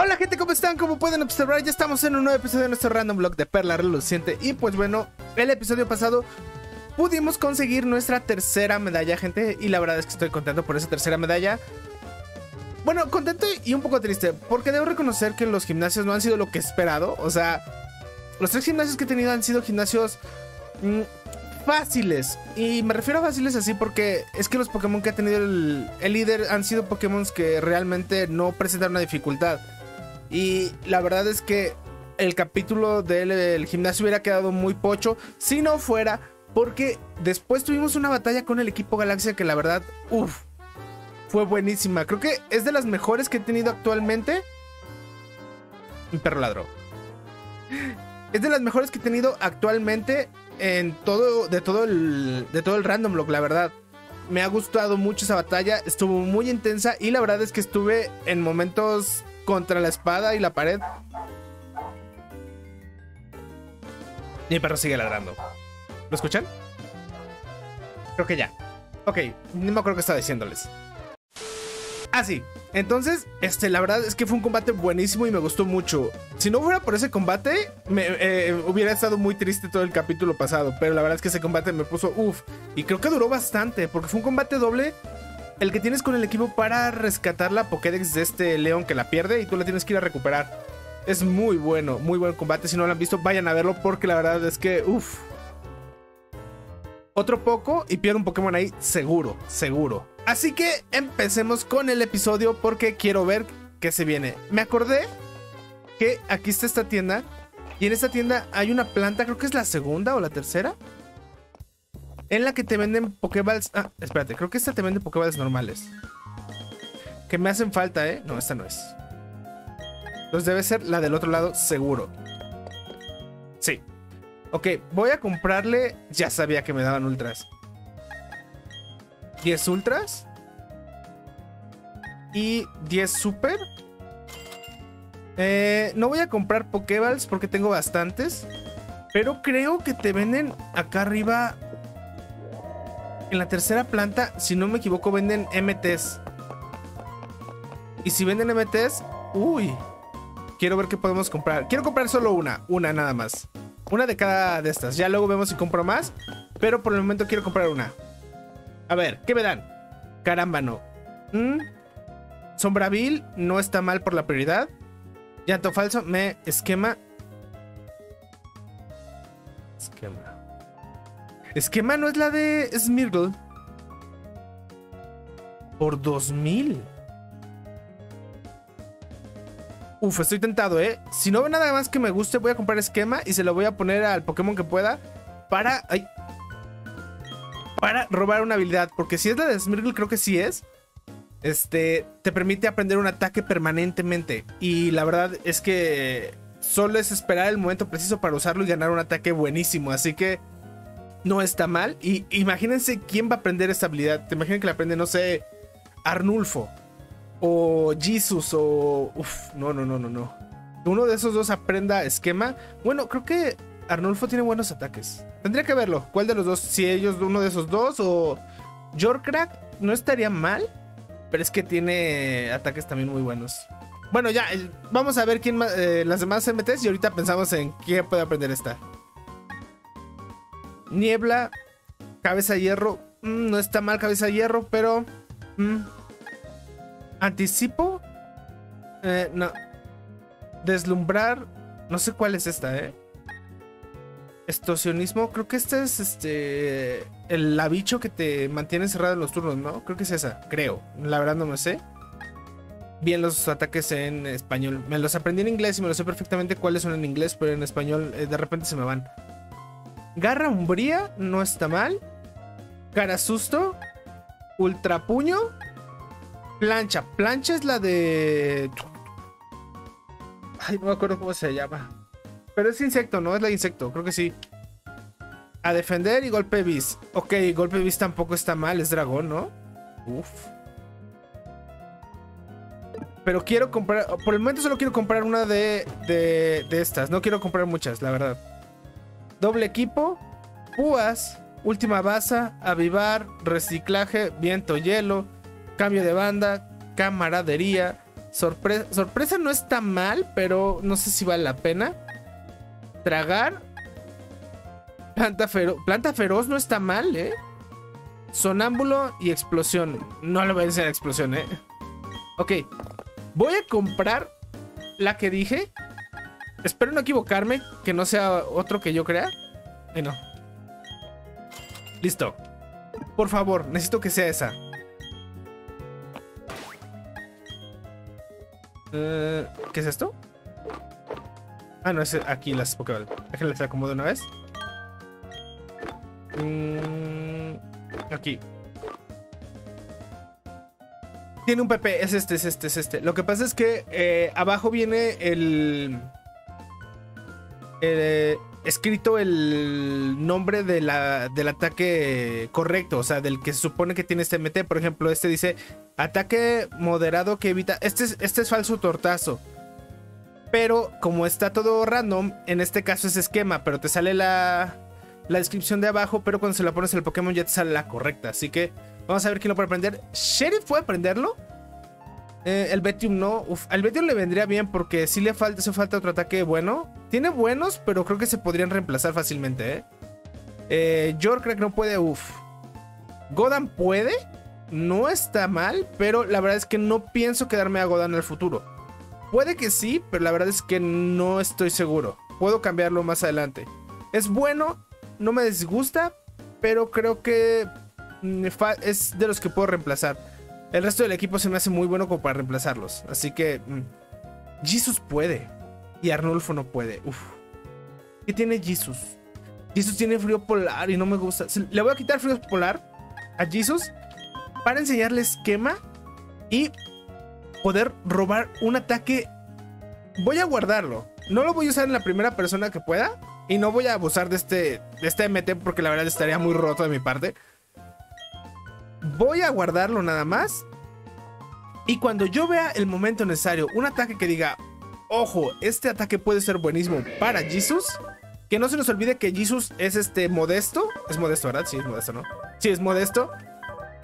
Hola gente, ¿cómo están? Como pueden observar, ya estamos en un nuevo episodio de nuestro random blog de Perla Reluciente. Y pues bueno, el episodio pasado pudimos conseguir nuestra tercera medalla, gente. Y la verdad es que estoy contento por esa tercera medalla. Bueno, contento y un poco triste, porque debo reconocer que los gimnasios no han sido lo que he esperado. O sea, los tres gimnasios que he tenido han sido gimnasios mm, fáciles. Y me refiero a fáciles así porque es que los Pokémon que ha tenido el, el líder han sido Pokémon que realmente no presentan una dificultad. Y la verdad es que el capítulo del gimnasio hubiera quedado muy pocho si no fuera porque después tuvimos una batalla con el equipo Galaxia que la verdad, uff, fue buenísima. Creo que es de las mejores que he tenido actualmente. Mi perro ladró. Es de las mejores que he tenido actualmente en todo, de todo el, de todo el random block, la verdad. Me ha gustado mucho esa batalla, estuvo muy intensa y la verdad es que estuve en momentos contra la espada y la pared. Mi perro sigue ladrando. ¿Lo escuchan? Creo que ya. Ok, no me qué estaba diciéndoles. Ah, sí. Entonces, este, la verdad es que fue un combate buenísimo y me gustó mucho. Si no fuera por ese combate, me, eh, hubiera estado muy triste todo el capítulo pasado. Pero la verdad es que ese combate me puso uff. Y creo que duró bastante, porque fue un combate doble el que tienes con el equipo para rescatar la Pokédex de este león que la pierde y tú la tienes que ir a recuperar. Es muy bueno, muy buen combate. Si no lo han visto, vayan a verlo porque la verdad es que, uff. Otro poco y pierdo un Pokémon ahí, seguro, seguro. Así que empecemos con el episodio porque quiero ver qué se viene. Me acordé que aquí está esta tienda y en esta tienda hay una planta, creo que es la segunda o la tercera en la que te venden Pokéballs. Ah, espérate, creo que esta te vende Pokéballs normales. Que me hacen falta, ¿eh? No, esta no es. Entonces debe ser la del otro lado, seguro. Sí. Ok, voy a comprarle. Ya sabía que me daban ultras. 10 ultras. Y 10 super. Eh, no voy a comprar Pokéballs porque tengo bastantes. Pero creo que te venden acá arriba en la tercera planta, si no me equivoco, venden MTs. Y si venden MTs, uy, quiero ver qué podemos comprar. Quiero comprar solo una, una nada más. Una de cada de estas. Ya luego vemos si compro más. Pero por el momento quiero comprar una. A ver, ¿qué me dan? Caramba, no. ¿Mm? Sombravil no está mal por la prioridad. Llanto falso, me esquema. Esquema. Esquema no es la de Smirgle. Por 2000. Uf, estoy tentado, ¿eh? Si no ve nada más que me guste, voy a comprar esquema y se lo voy a poner al Pokémon que pueda para... Ay, para robar una habilidad. Porque si es la de Smirgle, creo que sí es. Este, te permite aprender un ataque permanentemente. Y la verdad es que solo es esperar el momento preciso para usarlo y ganar un ataque buenísimo. Así que no está mal. Y imagínense quién va a aprender esta habilidad. Te imaginan que la aprende, no sé, Arnulfo o Jesus o... Uf, no, no, no, no, no. Uno de esos dos aprenda esquema. Bueno, creo que Arnulfo tiene buenos ataques. Tendría que verlo. ¿Cuál de los dos? Si ellos, uno de esos dos o... Jorkrak no estaría mal. Pero es que tiene ataques también muy buenos. Bueno, ya, eh, vamos a ver quién eh, las demás MTs y ahorita pensamos en quién puede aprender esta. Niebla, cabeza hierro. Mm, no está mal cabeza de hierro, pero... Mm, anticipo. Eh, no. Deslumbrar. No sé cuál es esta, eh. Creo que este es este. El labicho que te mantiene cerrado en los turnos, ¿no? Creo que es esa. Creo. La verdad no me sé. Bien los ataques en español. Me los aprendí en inglés y me lo sé perfectamente cuáles son en inglés, pero en español eh, de repente se me van. Garra umbría, no está mal. Cara susto. Ultra puño. Plancha. Plancha es la de. Ay, no me acuerdo cómo se llama. Pero es insecto, ¿no? Es la insecto, creo que sí. A defender y golpe bis. Ok, golpe bis tampoco está mal, es dragón, ¿no? Uf. Pero quiero comprar. Por el momento solo quiero comprar una de, de, de estas. No quiero comprar muchas, la verdad. Doble equipo, púas, última baza, avivar, reciclaje, viento, hielo, cambio de banda, camaradería, sorpresa no está mal, pero no sé si vale la pena. Tragar. Planta, planta feroz no está mal, ¿eh? Sonámbulo y explosión. No le voy a decir explosión, ¿eh? Ok. Voy a comprar la que dije. Espero no equivocarme, que no sea otro que yo crea. Y no. Listo. Por favor, necesito que sea esa. Eh, ¿Qué es esto? Ah, no, es aquí las Pokéball. Déjenlas acomodo una vez. Mm, aquí. Tiene un PP, es este, es este, es este. Lo que pasa es que eh, abajo viene el... Eh, escrito el nombre de la, del ataque correcto, o sea, del que se supone que tiene este MT. Por ejemplo, este dice ataque moderado que evita. Este es, este es falso tortazo. Pero como está todo random, en este caso es esquema, pero te sale la, la descripción de abajo, pero cuando se la pones el Pokémon ya te sale la correcta. Así que vamos a ver quién lo puede aprender. ¿Sheriff puede aprenderlo? Eh, el Betium no. Uf, al Betium le vendría bien porque si le falta, hace falta otro ataque bueno. Tiene buenos, pero creo que se podrían reemplazar fácilmente, ¿eh? eh que no puede. Uf. Godan puede. No está mal, pero la verdad es que no pienso quedarme a Godan en el futuro. Puede que sí, pero la verdad es que no estoy seguro. Puedo cambiarlo más adelante. Es bueno, no me disgusta, pero creo que mm, es de los que puedo reemplazar. El resto del equipo se me hace muy bueno como para reemplazarlos. Así que. Mm, Jesus puede. Y Arnulfo no puede. Uf. ¿Qué tiene Jesus? Jesus tiene frío polar y no me gusta. Le voy a quitar frío polar a Jesus para enseñarle esquema y poder robar un ataque. Voy a guardarlo. No lo voy a usar en la primera persona que pueda. Y no voy a abusar de este, de este MT porque la verdad estaría muy roto de mi parte. Voy a guardarlo nada más. Y cuando yo vea el momento necesario, un ataque que diga, ojo, este ataque puede ser buenísimo para Jesus. Que no se nos olvide que Jesus es este modesto. Es modesto, ¿verdad? Sí, es modesto, ¿no? Sí, es modesto.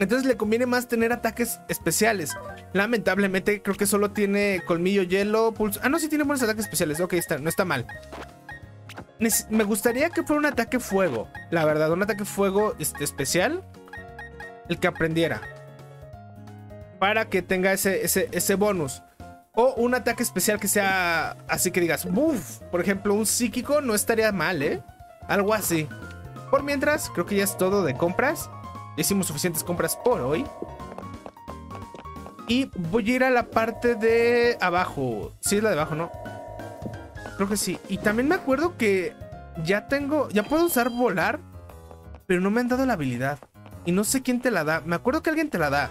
Entonces le conviene más tener ataques especiales. Lamentablemente creo que solo tiene colmillo, hielo, pulso. Ah, no, sí tiene buenos ataques especiales. Ok, está, no está mal. Me gustaría que fuera un ataque fuego. La verdad, un ataque fuego este, especial el que aprendiera. Para que tenga ese, ese, bonus. O un ataque especial que sea así que digas, uff, por ejemplo, un psíquico no estaría mal, ¿eh? Algo así. Por mientras, creo que ya es todo de compras. hicimos suficientes compras por hoy. Y voy a ir a la parte de abajo. Sí, es la de abajo, ¿no? Creo que sí. Y también me acuerdo que ya tengo, ya puedo usar volar, pero no me han dado la habilidad. Y no sé quién te la da. Me acuerdo que alguien te la da.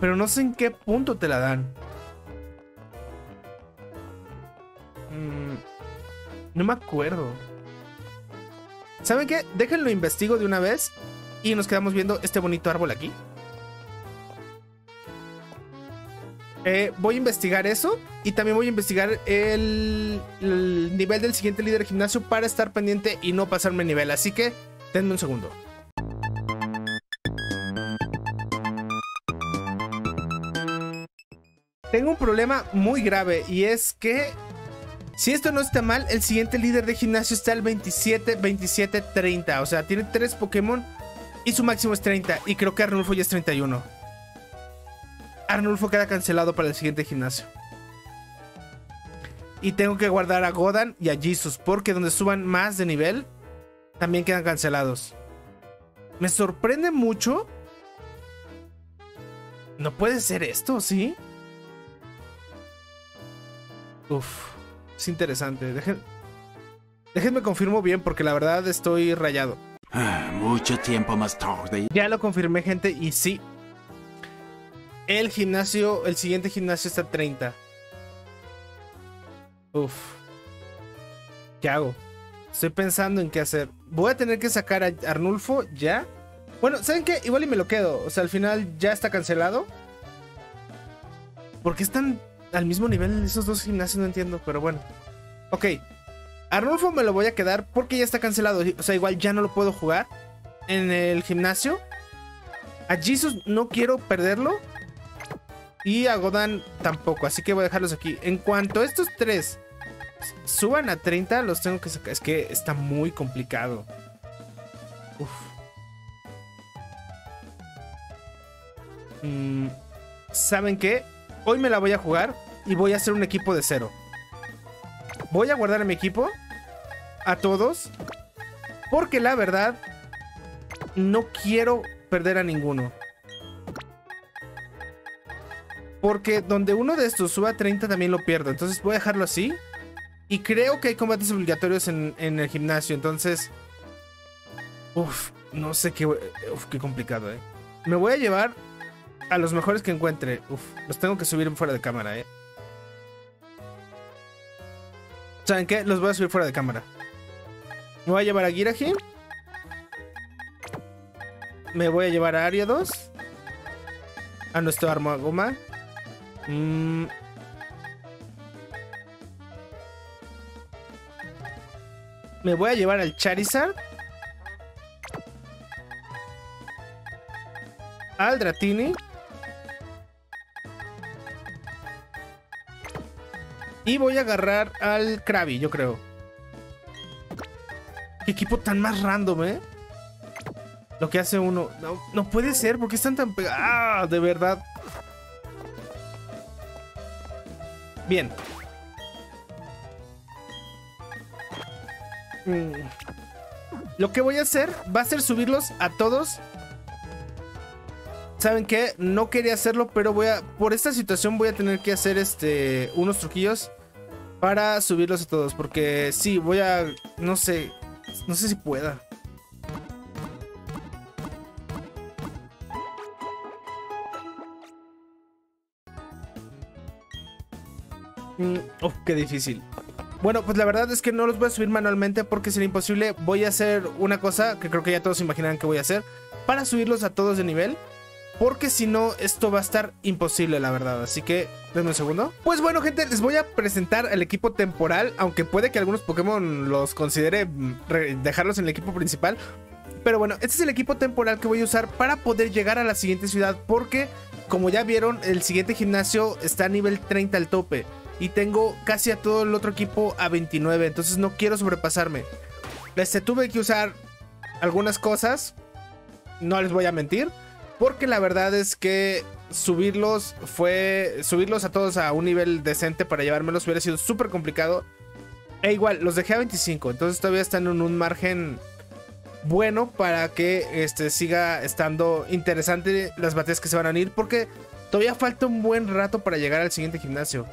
Pero no sé en qué punto te la dan. Mm, no me acuerdo. ¿Saben qué? Déjenlo investigo de una vez. Y nos quedamos viendo este bonito árbol aquí. Eh, voy a investigar eso. Y también voy a investigar el, el nivel del siguiente líder de gimnasio para estar pendiente y no pasarme nivel. Así que denme un segundo. Tengo un problema muy grave y es que si esto no está mal, el siguiente líder de gimnasio está el 27, 27, 30. O sea, tiene tres Pokémon y su máximo es 30. Y creo que Arnulfo ya es 31. Arnulfo queda cancelado para el siguiente gimnasio. Y tengo que guardar a Godan y a Jesus porque donde suban más de nivel, también quedan cancelados. Me sorprende mucho. No puede ser esto, ¿sí? Uf, es interesante. déjenme confirmo bien porque la verdad estoy rayado. Ah, mucho tiempo más tarde. Ya lo confirmé, gente, y sí. El gimnasio, el siguiente gimnasio está 30. Uf. ¿Qué hago? Estoy pensando en qué hacer. Voy a tener que sacar a Arnulfo ya. Bueno, ¿saben qué? Igual y me lo quedo. O sea, al final ya está cancelado. ¿Por qué están al mismo nivel esos dos gimnasios, no entiendo, pero bueno. Ok. Arnulfo me lo voy a quedar porque ya está cancelado. O sea, igual ya no lo puedo jugar en el gimnasio. A Jesus no quiero perderlo. Y a Godan tampoco, así que voy a dejarlos aquí. En cuanto a estos tres suban a 30, los tengo que sacar. Es que está muy complicado. Uf. Mm, ¿Saben qué? Hoy me la voy a jugar y voy a hacer un equipo de cero. Voy a guardar a mi equipo. A todos. Porque la verdad, no quiero perder a ninguno. Porque donde uno de estos suba a 30 también lo pierdo. Entonces voy a dejarlo así. Y creo que hay combates obligatorios en, en el gimnasio. Entonces... Uf, no sé qué... Uf, qué complicado, eh. Me voy a llevar a los mejores que encuentre. Uf, los tengo que subir fuera de cámara, eh. ¿Saben qué? Los voy a subir fuera de cámara. Me voy a llevar a Girahim. Me voy a llevar a Aria 2. A nuestro Armagoma. Mm. Me voy a llevar al Charizard. Al Dratini. Y voy a agarrar al Krabby, yo creo. Qué equipo tan más random, ¿eh? Lo que hace uno. No, no puede ser, porque están tan pegados. ¡Ah! De verdad. Bien. Mm. Lo que voy a hacer va a ser subirlos a todos. ¿Saben qué? No quería hacerlo, pero voy a. Por esta situación voy a tener que hacer este. unos truquillos. Para subirlos a todos. Porque sí, voy a. No sé. No sé si pueda. Mm, uf, qué difícil. Bueno, pues la verdad es que no los voy a subir manualmente porque sería imposible. Voy a hacer una cosa que creo que ya todos imaginarán que voy a hacer para subirlos a todos de nivel. Porque si no, esto va a estar imposible, la verdad. Así que, denme un segundo. Pues bueno, gente, les voy a presentar el equipo temporal. Aunque puede que algunos Pokémon los considere mm, dejarlos en el equipo principal. Pero bueno, este es el equipo temporal que voy a usar para poder llegar a la siguiente ciudad. Porque, como ya vieron, el siguiente gimnasio está a nivel 30 al tope y tengo casi a todo el otro equipo a 29, entonces no quiero sobrepasarme. Este, tuve que usar algunas cosas, no les voy a mentir, porque la verdad es que subirlos fue subirlos a todos a un nivel decente para llevármelos hubiera sido súper complicado. E igual, los dejé a 25, entonces todavía están en un margen bueno para que este, siga estando interesante las batallas que se van a unir, porque todavía falta un buen rato para llegar al siguiente gimnasio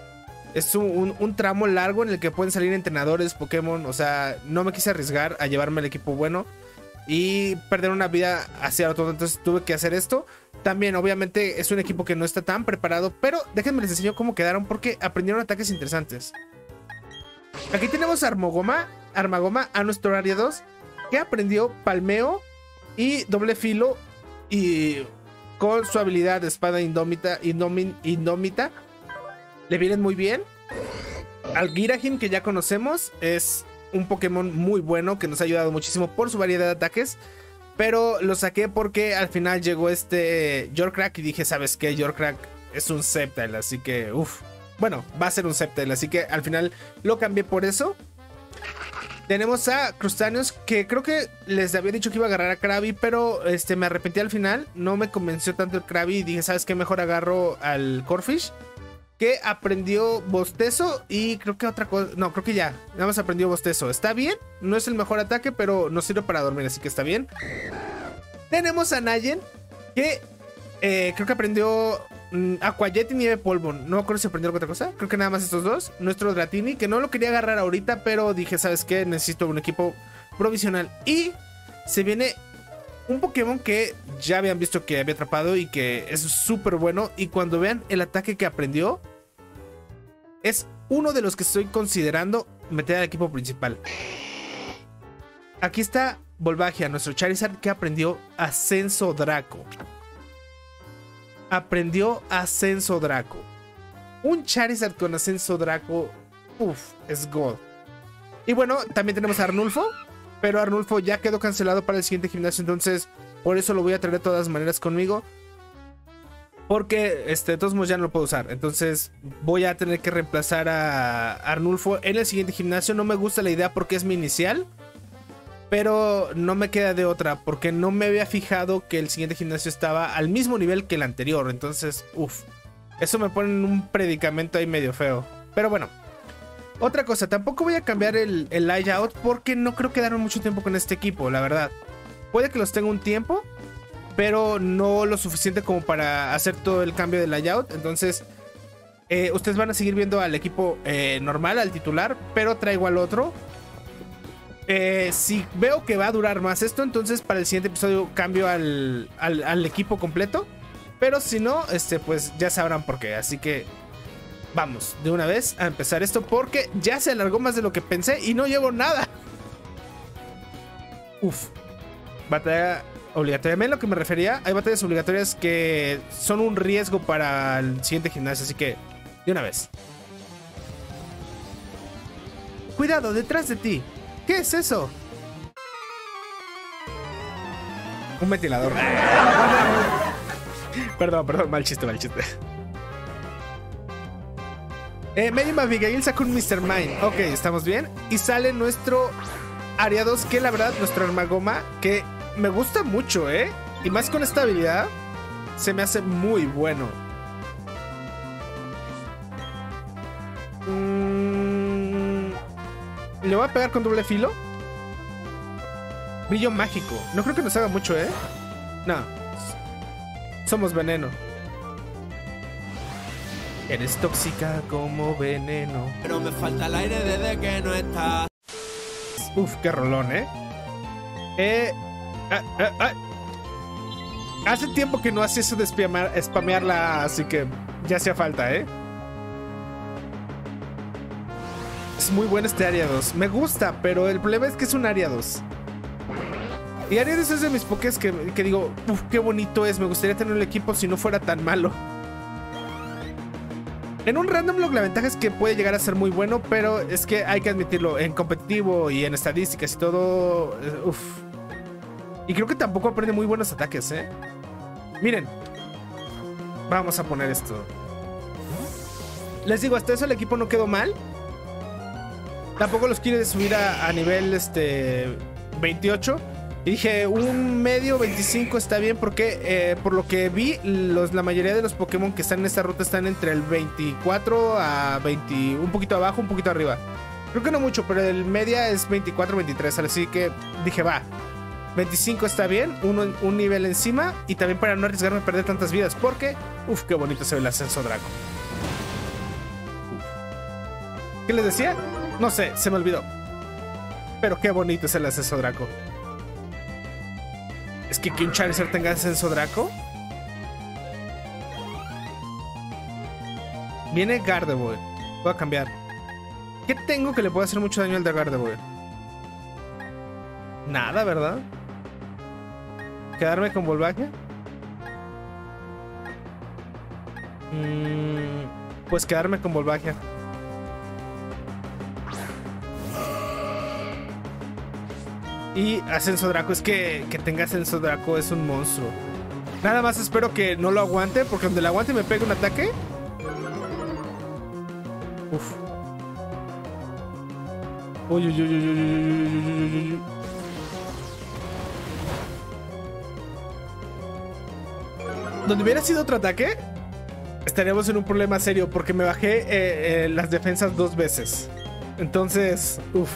es un, tramo largo en el que pueden salir entrenadores Pokémon. O sea, no me quise arriesgar a llevarme el equipo bueno y perder una vida hacia otro. Entonces tuve que hacer esto. También, obviamente, es un equipo que no está tan preparado. Pero déjenme les enseño cómo quedaron porque aprendieron ataques interesantes. Aquí tenemos a Armagoma, Armagoma a nuestro área 2, que aprendió palmeo y doble filo. Y con su habilidad de espada indómita, indómita le vienen muy bien. Al Girahim que ya conocemos es un Pokémon muy bueno que nos ha ayudado muchísimo por su variedad de ataques. Pero lo saqué porque al final llegó este Yorkrak y dije, ¿sabes qué? Yorkrak es un Sceptile, así que, uff. Bueno, va a ser un Sceptile, así que al final lo cambié por eso. Tenemos a Crustaneos, que creo que les había dicho que iba a agarrar a Krabby, pero este, me arrepentí al final. No me convenció tanto el Krabby y dije, ¿sabes qué? Mejor agarro al Corfish que aprendió bostezo y creo que otra cosa, no, creo que ya, nada más aprendió bostezo. Está bien, no es el mejor ataque, pero nos sirve para dormir, así que está bien. Tenemos a Nayen, que eh, creo que aprendió mm, Aquajet y Nieve Polvo. No creo si aprendió otra cosa, creo que nada más estos dos. Nuestro Dratini, que no lo quería agarrar ahorita, pero dije, ¿sabes qué? Necesito un equipo provisional. Y se viene un Pokémon que ya habían visto que había atrapado y que es súper bueno. Y cuando vean el ataque que aprendió, es uno de los que estoy considerando meter al equipo principal. Aquí está Volvagia, nuestro Charizard que aprendió Ascenso Draco. Aprendió Ascenso Draco. Un Charizard con Ascenso Draco, uff, es God. Y bueno, también tenemos a Arnulfo, pero Arnulfo ya quedó cancelado para el siguiente gimnasio, entonces por eso lo voy a traer de todas maneras conmigo. Porque este, de todos modos ya no lo puedo usar. Entonces voy a tener que reemplazar a Arnulfo en el siguiente gimnasio. No me gusta la idea porque es mi inicial. Pero no me queda de otra. Porque no me había fijado que el siguiente gimnasio estaba al mismo nivel que el anterior. Entonces, uff. Eso me pone en un predicamento ahí medio feo. Pero bueno. Otra cosa, tampoco voy a cambiar el, el layout porque no creo quedarme mucho tiempo con este equipo, la verdad. Puede que los tenga un tiempo, pero no lo suficiente como para hacer todo el cambio de layout. Entonces, eh, ustedes van a seguir viendo al equipo eh, normal, al titular, pero traigo al otro. Eh, si veo que va a durar más esto, entonces para el siguiente episodio cambio al, al, al equipo completo. Pero si no, este, pues ya sabrán por qué. Así que vamos de una vez a empezar esto porque ya se alargó más de lo que pensé y no llevo nada. Uf. Batalla obligatoria. ¿Ven lo que me refería? Hay batallas obligatorias que son un riesgo para el siguiente gimnasio, así que de una vez. Cuidado, detrás de ti. ¿Qué es eso? Un ventilador. perdón, perdón, mal chiste, mal chiste. Eh, Medium Abigail sacó un Mr. Mind. Ok, estamos bien. Y sale nuestro Ariados, que la verdad, nuestro Armagoma, que me gusta mucho, ¿eh? Y más con esta habilidad, se me hace muy bueno. Mm, Le voy a pegar con doble filo. Brillo mágico. No creo que nos haga mucho, ¿eh? No. Somos veneno. Eres tóxica como veneno. Pero me falta el aire desde que no estás. Uf, qué rolón, ¿eh? Eh. ah, ah, ah. Hace tiempo que no hace eso de spamear, spamearla, así que ya hacía falta, ¿eh? Es muy bueno este área 2. Me gusta, pero el problema es que es un área 2. Y área 2 es de mis pokés que, que digo, uf, qué bonito es. Me gustaría tener un equipo si no fuera tan malo. En un random log la ventaja es que puede llegar a ser muy bueno, pero es que hay que admitirlo, en competitivo y en estadísticas y todo, eh, uff. Y creo que tampoco aprende muy buenos ataques, ¿eh? Miren, vamos a poner esto. Les digo, hasta eso el equipo no quedó mal. Tampoco los quiere subir a nivel este 28. Y dije, un medio 25 está bien porque eh, por lo que vi, los, la mayoría de los Pokémon que están en esta ruta están entre el 24 a 20, un poquito abajo, un poquito arriba. Creo que no mucho, pero el media es 24, 23, así que dije, va. 25 está bien, un nivel encima y también para no arriesgarme a perder tantas vidas porque, uff, qué bonito se ve el ascenso Draco. ¿Qué les decía? No sé, se me olvidó. Pero qué bonito es el ascenso Draco. Es que que Charizard tenga ascenso Draco. Viene Gardevoir. Voy a cambiar. ¿Qué tengo que le pueda hacer mucho daño al de Gardevoir? Nada, ¿verdad? ¿Quedarme con Volvagia? Mm, pues quedarme con Volvagia. Y Ascenso Draco, es que, que tenga Ascenso Draco es un monstruo. Nada más espero que no lo aguante, porque donde lo aguante me pegue un ataque. Uf. Uy, uy, uy, uy, uy, uy, Donde hubiera sido otro ataque, estaríamos en un problema serio, porque me bajé eh, eh, las defensas dos veces. Entonces, uff.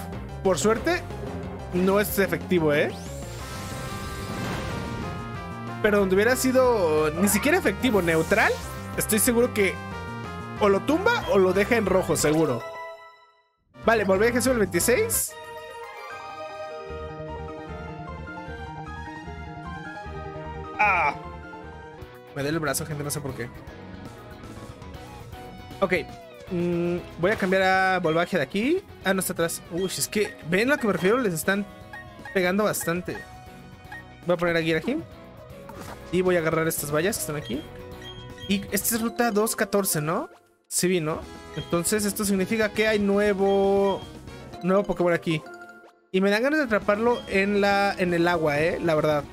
Por suerte, no es efectivo, ¿eh? Pero donde hubiera sido ni siquiera efectivo, neutral, estoy seguro que o lo tumba o lo deja en rojo, seguro. Vale, volví a Jesús el 26. Ah. Me duele el brazo, gente, no sé por qué. Ok. Mm, voy a cambiar a Volvaje de aquí. Ah, no está atrás. Uy, es que, ¿ven a lo que me refiero? Les están pegando bastante. Voy a poner a Girahim. Y voy a agarrar estas vallas que están aquí. Y esta es ruta 214, ¿no? Sí, vi, ¿no? Entonces esto significa que hay nuevo... Nuevo Pokémon aquí. Y me dan ganas de atraparlo en la en el agua, ¿eh? La verdad.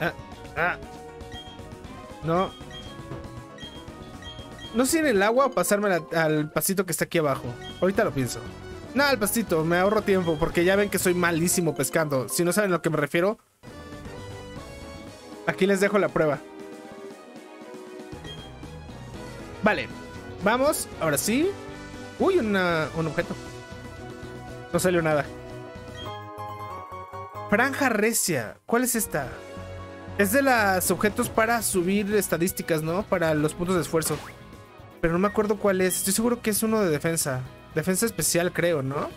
Ah, ah. No. No sé en el agua o pasarme al, pasito que está aquí abajo. Ahorita lo pienso. No, al pastito, me ahorro tiempo porque ya ven que soy malísimo pescando. Si no saben a lo que me refiero, aquí les dejo la prueba. Vale, vamos, ahora sí. Uy, una- un objeto. No salió nada. Franja recia. ¿Cuál es esta? Es de los objetos para subir estadísticas, ¿no? Para los puntos de esfuerzo. Pero no me acuerdo cuál es. Estoy seguro que es uno de defensa. Defensa especial, creo, ¿no?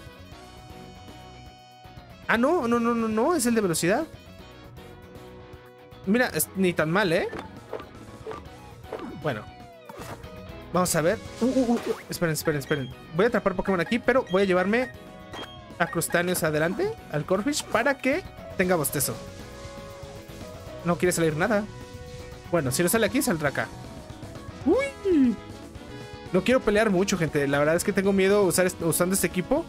Ah, no, no, no, no, no. Es el de velocidad. Mira, es ni tan mal, ¿eh? Bueno. Vamos a ver. Uh, uh, uh, Esperen, esperen, esperen. Voy a atrapar Pokémon aquí, pero voy a llevarme a Crustaneos adelante, al Corfish, para que tenga bostezo. No quiere salir nada. Bueno, si no sale aquí, saldrá acá. No quiero pelear mucho, gente. La verdad es que tengo miedo usando este equipo.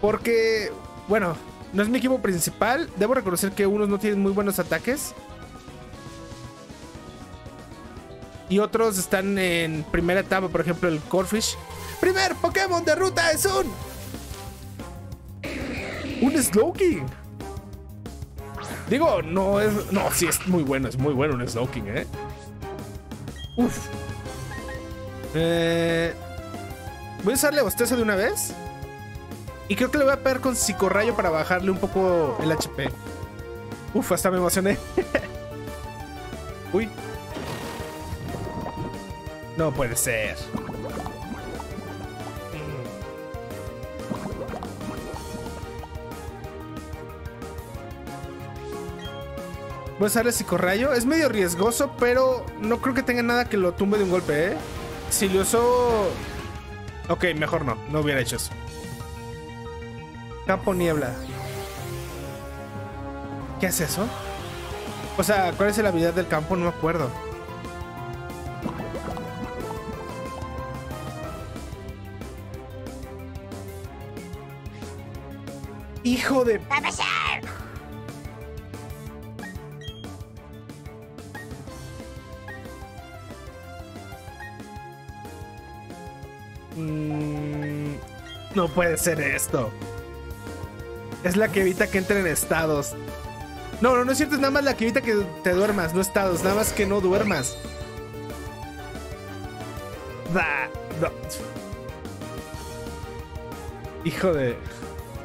Porque, bueno, no es mi equipo principal. Debo reconocer que unos no tienen muy buenos ataques. Y otros están en primera etapa, por ejemplo, el Corfish. Primer Pokémon de ruta es un. Un Slowking. Digo, no es. No, sí es muy bueno, es muy bueno un Slowking, eh. Uf. Eh, voy a usarle bostezo de una vez. Y creo que le voy a pegar con psicorrayo para bajarle un poco el HP. Uf, hasta me emocioné. Uy. No puede ser. Voy a usarle psicorrayo. Es medio riesgoso, pero no creo que tenga nada que lo tumbe de un golpe, ¿eh? Si lo usó... Ok, mejor no. No hubiera hecho eso. Campo niebla. ¿Qué hace eso? O sea, ¿cuál es la habilidad del campo? No me acuerdo. Hijo de... Mm, no puede ser esto. Es la que evita que entren en estados. No, no, no es cierto, es nada más la que evita que te duermas, no estados, nada más que no duermas. Da-. Hijo de.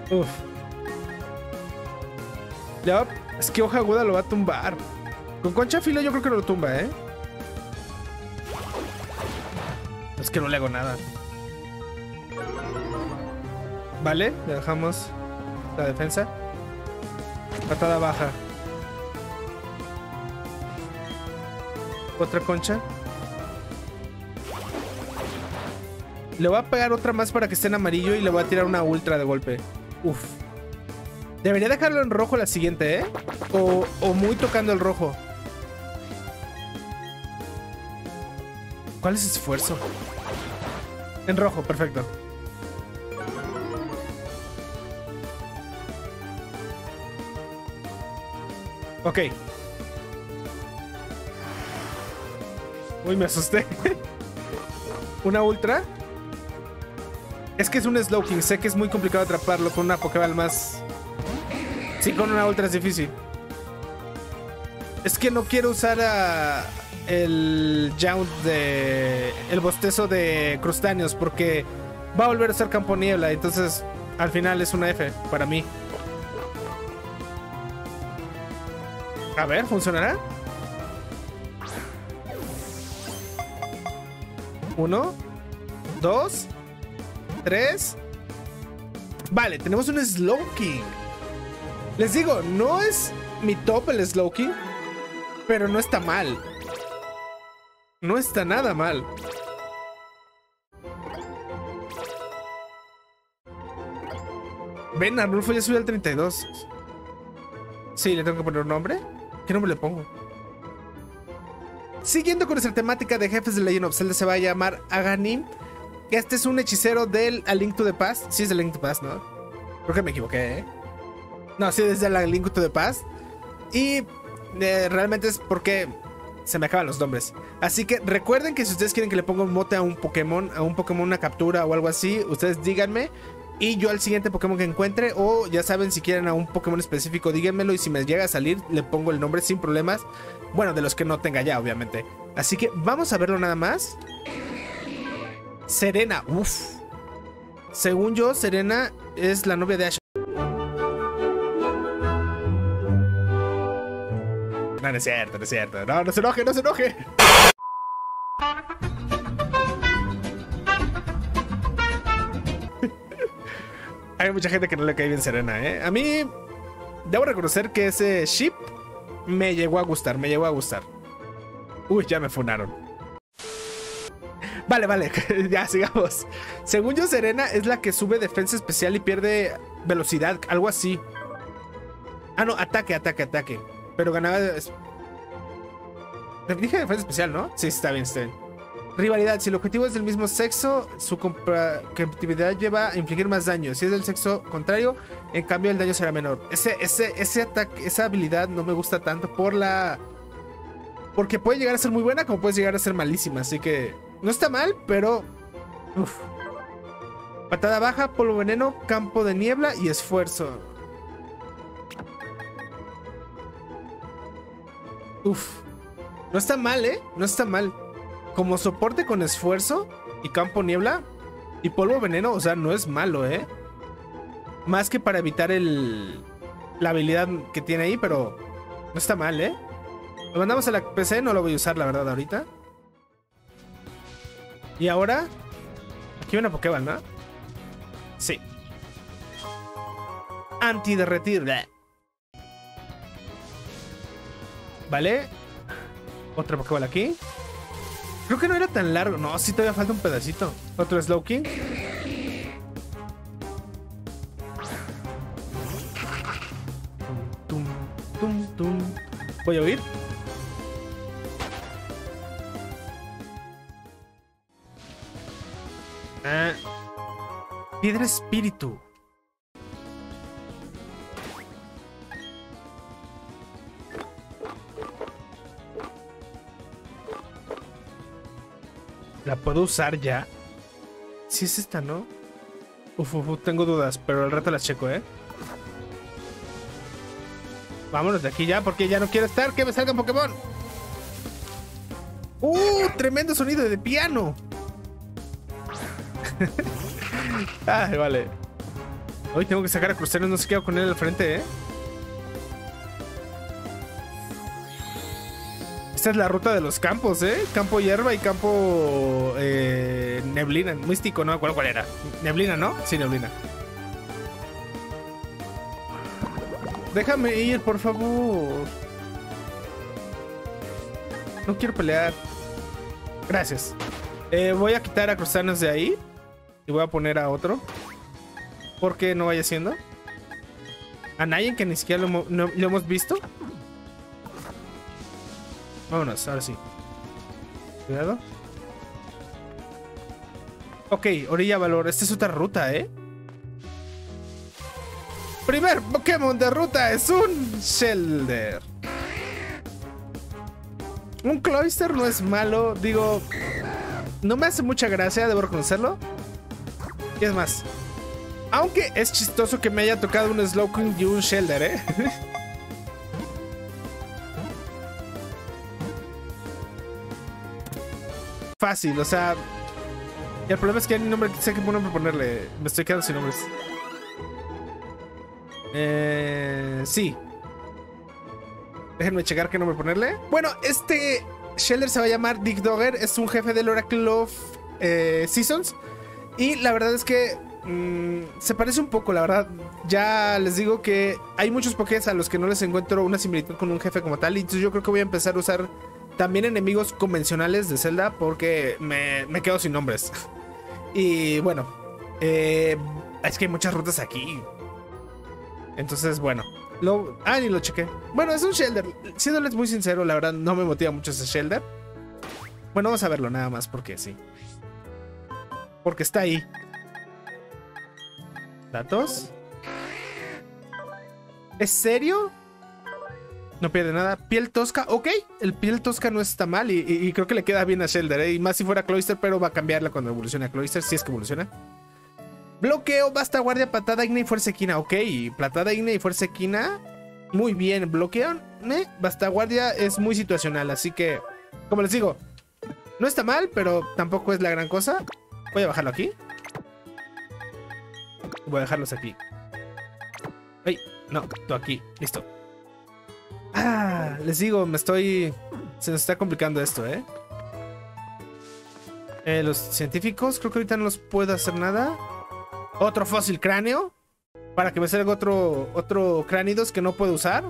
Uf. Va- Es que hoja aguda lo va a tumbar. Con concha filo yo creo que no lo tumba, ¿eh? Es que no le hago nada. Vale, le dejamos la defensa. Patada baja. Otra concha. Le voy a pegar otra más para que esté en amarillo y le voy a tirar una ultra de golpe. Uf. Debería dejarlo en rojo la siguiente, ¿eh? O, o muy tocando el rojo. ¿Cuál es esfuerzo? En rojo, perfecto. Ok. Uy, me asusté. ¿Una ultra? Es que es un Slowking. Sé que es muy complicado atraparlo con una Pokéball más. Sí, con una ultra es difícil. Es que no quiero usar el Jount de. El bostezo de Crustaneos porque va a volver a ser campo niebla. Entonces, al final es una F para mí. A ver, ¿funcionará? Uno, dos, tres. Vale, tenemos un Slowking. Les digo, no es mi top el Slowking, pero no está mal. No está nada mal. Ven, Arnulfo ya subió al 32. Sí, le tengo que poner un nombre. ¿Qué nombre le pongo? Siguiendo con nuestra temática de jefes de Legend of Zelda, se va a llamar Aganim. Este es un hechicero del A Link to the Past. Sí, es de Link to the Past, ¿no? Creo que me equivoqué, ¿eh? No, sí, es de la Link to the Past. Y eh, realmente es porque se me acaban los nombres. Así que recuerden que si ustedes quieren que le ponga un mote a un Pokémon, a un Pokémon, una captura o algo así, ustedes díganme. Y yo al siguiente Pokémon que encuentre, o ya saben, si quieren a un Pokémon específico, díganmelo. Y si me llega a salir, le pongo el nombre sin problemas. Bueno, de los que no tenga ya, obviamente. Así que vamos a verlo nada más. Serena, uff. Según yo, Serena es la novia de Ash. No, no es cierto, no es cierto. No, no se enoje, no se enoje. Hay mucha gente que no le cae bien Serena, ¿eh? A mí, debo reconocer que ese ship me llegó a gustar, me llegó a gustar. Uy, ya me funaron. Vale, vale, ya sigamos. Según yo, Serena es la que sube defensa especial y pierde velocidad, algo así. Ah, no, ataque, ataque, ataque. Pero ganaba. Dije defensa especial, ¿no? Sí, está bien, está bien. Rivalidad. Si el objetivo es del mismo sexo, su competitividad lleva a infligir más daño. Si es del sexo contrario, en cambio el daño será menor. Ese, ese, ese ataque, esa habilidad no me gusta tanto por la. Porque puede llegar a ser muy buena, como puede llegar a ser malísima. Así que no está mal, pero. Uf. Patada baja, polvo veneno, campo de niebla y esfuerzo. Uf. No está mal, ¿eh? No está mal. Como soporte con esfuerzo y campo niebla y polvo veneno, o sea, no es malo, ¿eh? Más que para evitar el... La habilidad que tiene ahí, pero no está mal, ¿eh? Lo mandamos a la PC, no lo voy a usar, la verdad, ahorita. Y ahora... Aquí hay una Pokéball, ¿no? Sí. Antiderretir. Vale. Otra Pokéball aquí. Creo que no era tan largo. No, sí todavía falta un pedacito. Otro Slowking. Tum, tum. Voy a oír. Ah. Piedra espíritu. ¿La puedo usar ya? Si es esta, ¿no? Uf, uf, tengo dudas, pero al rato las checo, ¿eh? Vámonos de aquí ya, porque ya no quiero estar. ¡Que me salga un Pokémon! ¡Uh! Tremendo sonido de piano. Ay, vale. Hoy tengo que sacar a Cruceros, no se queda con él al frente, ¿eh? Esta es la ruta de los campos, ¿eh? Campo hierba y campo eh, neblina. Místico, ¿no? ¿Cuál, ¿Cuál era? Neblina, ¿no? Sí, neblina. Déjame ir, por favor. No quiero pelear. Gracias. Eh, voy a quitar a Cruzanos de ahí. Y voy a poner a otro. Porque no vaya siendo. A nadie que ni siquiera lo hemos visto. Vámonos, ahora sí. Cuidado. Ok, orilla valor. Esta es otra ruta, ¿eh? Primer Pokémon de ruta es un Shelder. Un Cloyster no es malo. Digo, no me hace mucha gracia, debo reconocerlo. Y es más, aunque es chistoso que me haya tocado un Slowking y un Shelder, ¿eh? Fácil, o sea. El problema es que hay nombre, sé qué nombre ponerle. Me estoy quedando sin nombres. Eh, sí. Déjenme checar qué nombre ponerle. Bueno, este Shelder se va a llamar Dick Dogger. Es un jefe del Oracle of eh, Seasons. Y la verdad es que mm, se parece un poco, la verdad. Ya les digo que hay muchos Pokés a los que no les encuentro una similitud con un jefe como tal. Y entonces yo creo que voy a empezar a usar también enemigos convencionales de Zelda porque me, me quedo sin nombres. y bueno, eh, es que hay muchas rutas aquí. Entonces, bueno. Lo, ah, ni lo chequé. Bueno, es un Shelder. Siéndoles muy sincero, la verdad no me motiva mucho ese Shelder. Bueno, vamos a verlo nada más porque sí. Porque está ahí. ¿Datos? ¿Es serio? No pierde nada. Piel tosca, ok. El piel tosca no está mal y, creo que le queda bien a Shelder, ¿eh? Y más si fuera Cloyster, pero va a cambiarla cuando evolucione a Cloyster, si es que evoluciona. Bloqueo, basta guardia, patada igna y fuerza equina. Ok, patada igna y fuerza equina. Muy bien, bloqueo. ¿eh? Basta guardia es muy situacional, así que, como les digo, no está mal, pero tampoco es la gran cosa. Voy a bajarlo aquí. Voy a dejarlos aquí. Ay, no, tú aquí. Listo. Ah, les digo, me estoy. Se nos está complicando esto, ¿eh? Eh, Los científicos, creo que ahorita no los puedo hacer nada. Otro fósil cráneo. Para que me salga otro, otro cránidos que no puedo usar.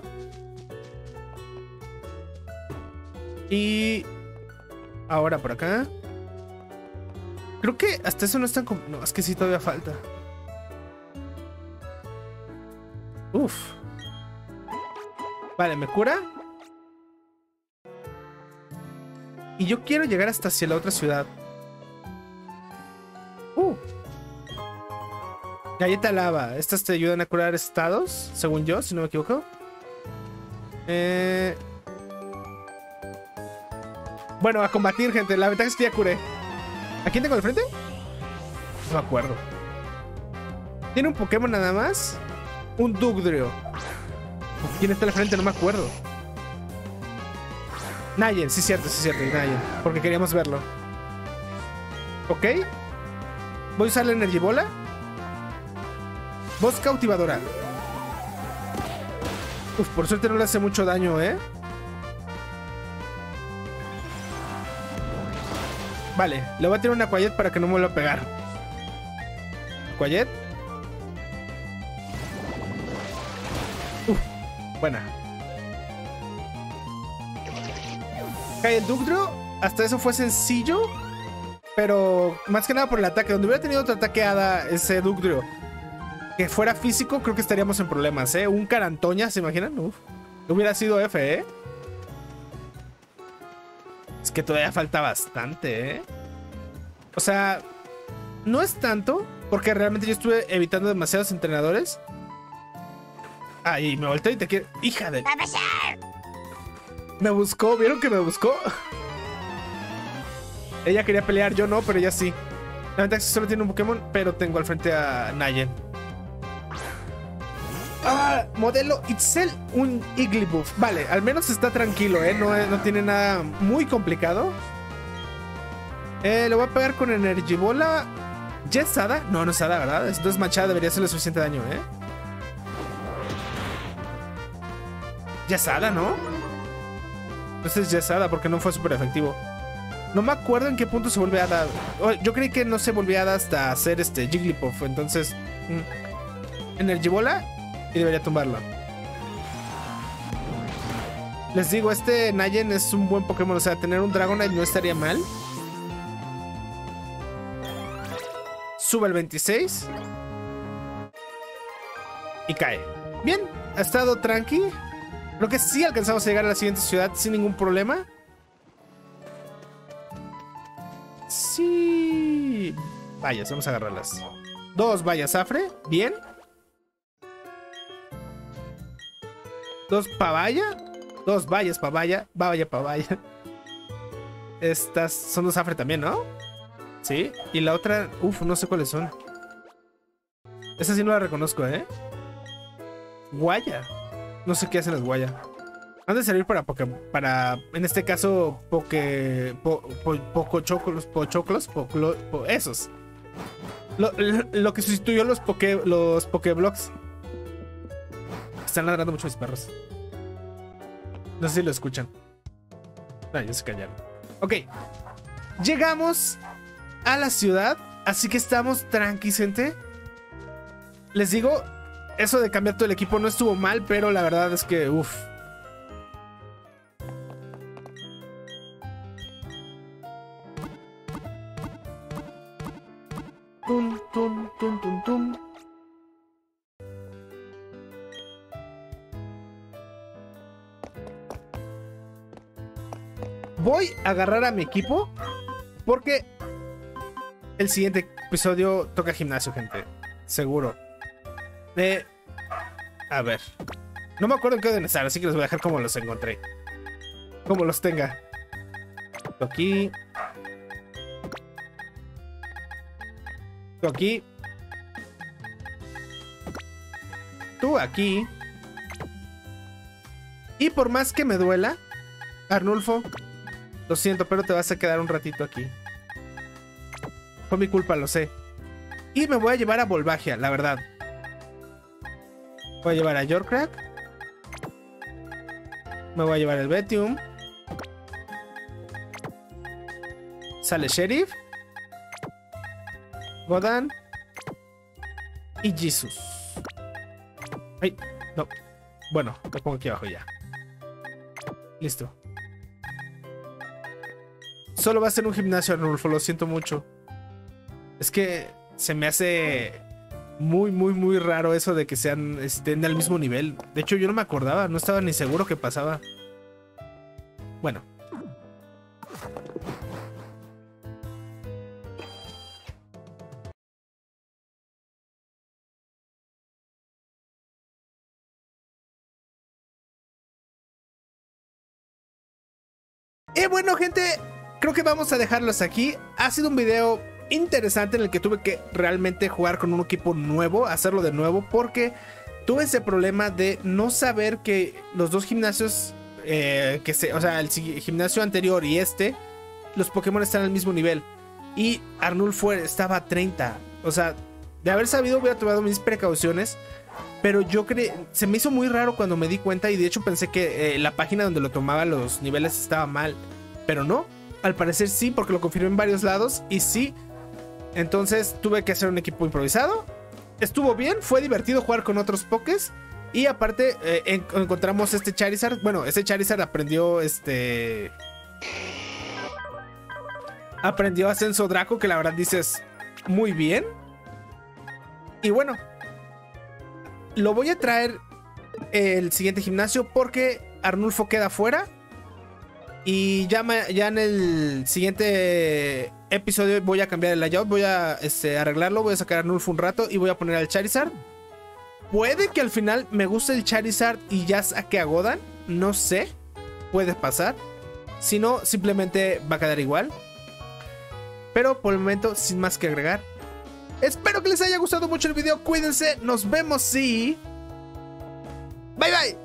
Y. Ahora por acá. Creo que hasta eso no es tan. No, es que sí, todavía falta. Uf. Vale, me cura. Y yo quiero llegar hasta hacia la otra ciudad. Uh. Galleta lava. Estas te ayudan a curar estados, según yo, si no me equivoco. Eh... Bueno, a combatir, gente. La ventaja es que ya curé. ¿A quién tengo al frente? No me acuerdo. Tiene un Pokémon nada más. Un Dugtrio. ¿Quién está al frente? No me acuerdo. Nayen, sí, cierto, sí, cierto. Nayen. Porque queríamos verlo. Ok. Voy a usar la Energy Bola. Voz cautivadora. Uf, por suerte no le hace mucho daño, ¿eh? Vale, le voy a tirar una Quiet para que no me vuelva a pegar. Quiet. Buena. Cae el Dugtrio. Hasta eso fue sencillo. Pero más que nada por el ataque. Donde hubiera tenido otro ataque Hada ese Dugtrio. Que fuera físico, creo que estaríamos en problemas, ¿eh? Un Carantoña, ¿se imaginan? Uf. Hubiera sido F, ¿eh? Es que todavía falta bastante, ¿eh? O sea, no es tanto, porque realmente yo estuve evitando demasiados entrenadores. Ahí me volteé y te quiero. ¡Hija de! Me buscó, ¿vieron que me buscó? Ella quería pelear, yo no, pero ella sí. La ventaja es que solo tiene un Pokémon, pero tengo al frente a Nayen. Ah, modelo Itzel, un Igglybuff. Vale, al menos está tranquilo, ¿eh? No, no tiene nada muy complicado. Eh, le voy a pegar con Energy Bola. ¿Ya es Hada? No, no es Hada, ¿verdad? Entonces Machada debería hacerle suficiente daño, ¿eh? Ya es Hada, ¿no? Entonces es Hada porque no fue súper efectivo. No me acuerdo en qué punto se vuelve Hada. Yo creí que no se volvía Hada hasta hacer este Jigglypuff. Entonces... mm. Energy Bola y debería tumbarlo. Les digo, este Nayen es un buen Pokémon. O sea, tener un Dragonite no estaría mal. Sube el 26. Y cae. Bien, ha estado tranqui. Creo que sí alcanzamos a llegar a la siguiente ciudad sin ningún problema. Sí. Vallas, vamos a agarrarlas. Dos vallas afre. Bien. Dos pavaya. Dos vallas pavaya. Vaya pavaya. Estas son dos afre también, ¿no? Sí. Y la otra, uff, no sé cuáles son. Esa sí no la reconozco, ¿eh? Guaya. No sé qué hacen las guaya. Han de servir para Poké- para, en este caso, Poké. Po, po, pocochoclos, pochoclos, poclo- po- esos. Lo, que sustituyó los Poké, los Pokéblocks. Están ladrando mucho mis perros. No sé si lo escuchan. Ah, ya se callaron. Ok. Llegamos a la ciudad. Así que estamos tranqui, gente. Les digo, eso de cambiar todo el equipo no estuvo mal, pero la verdad es que, uff. Tum, tum, tum, tum, tum. Voy a agarrar a mi equipo porque el siguiente episodio toca gimnasio, gente. Seguro. Eh, a ver. No me acuerdo en qué deben estar, así que los voy a dejar como los encontré. Como los tenga. Esto aquí. Tú aquí. Tú aquí. Y por más que me duela, Arnulfo, lo siento, pero te vas a quedar un ratito aquí. Fue mi culpa, lo sé. Y me voy a llevar a Volvagia, la verdad. Voy a llevar a Yorkrak. Me voy a llevar el Betium. Sale Sheriff. Godan. Y Jesus. Ay, no. Bueno, lo pongo aquí abajo ya. Listo. Solo va a ser un gimnasio, Arnulfo, lo siento mucho. Es que se me hace muy, muy, muy raro eso de que sean estén al mismo nivel. De hecho, yo no me acordaba, no estaba ni seguro que pasaba. Bueno. Y bueno, gente, creo que vamos a dejarlos aquí. Ha sido un video interesante en el que tuve que realmente jugar con un equipo nuevo, hacerlo de nuevo, porque tuve ese problema de no saber que los dos gimnasios, eh, que se, o sea, el gimnasio anterior y este, los Pokémon están al mismo nivel. Y Arnulfo estaba a 30. O sea, de haber sabido hubiera tomado mis precauciones. Pero yo creí, se me hizo muy raro cuando me di cuenta y de hecho pensé que eh, la página donde lo tomaba los niveles estaba mal. Pero no, al parecer sí, porque lo confirmé en varios lados y sí. Entonces tuve que hacer un equipo improvisado. Estuvo bien, fue divertido jugar con otros pokés. Y aparte eh, en- encontramos este Charizard. Bueno, ese Charizard aprendió este... Aprendió Ascenso Draco, que la verdad dices muy bien. Y bueno, lo voy a traer el siguiente gimnasio porque Arnulfo queda fuera. Y ya, ya en el siguiente episodio voy a cambiar el layout, voy a este, arreglarlo, voy a sacar a Arnulfo un rato y voy a poner al Charizard. Puede que al final me guste el Charizard y ya saque a Godan, no sé, puede pasar. Si no, simplemente va a quedar igual. Pero por el momento, sin más que agregar, Espero que les haya gustado mucho el video. Cuídense. Nos vemos y. Bye bye.